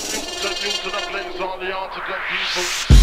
the Antican youth and the all the Antican people.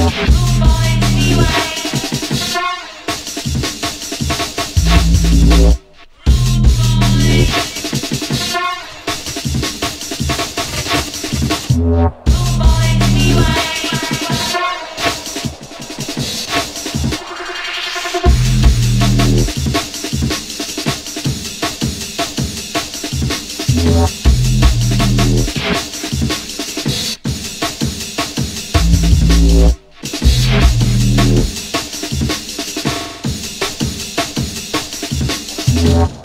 Goodbye, anyway. Yeah.